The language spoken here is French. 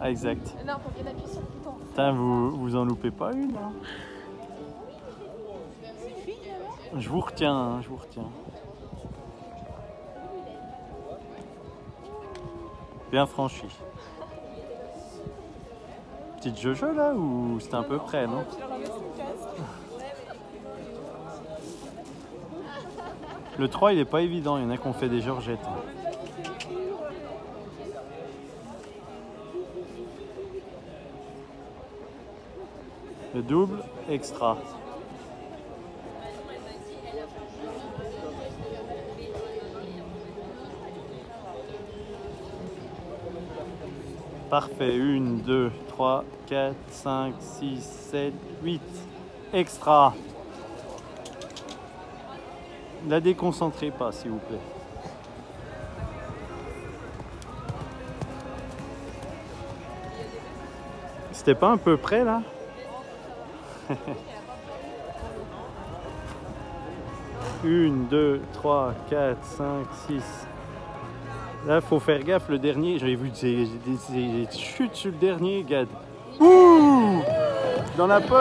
Ah, exact. Non, faut bien appuyer sur le bouton. Putain, vous, vous en loupez pas une hein? Je vous retiens, hein, je vous retiens. Bien franchi. Petite Jojo là ou c'était un peu près, non? Le 3 il est pas évident, il y en a qui ont fait des Georgettes. Le double extra. Parfait. 1, 2, 3, 4, 5, 6, 7, 8. Extra. La déconcentrez pas, s'il vous plaît. C'était pas un peu près là? Une, deux, trois, quatre, cinq, six. Là, faut faire gaffe. Le dernier, j'avais vu des, des, des chutes sur le dernier, Gad. Ouh Dans la poche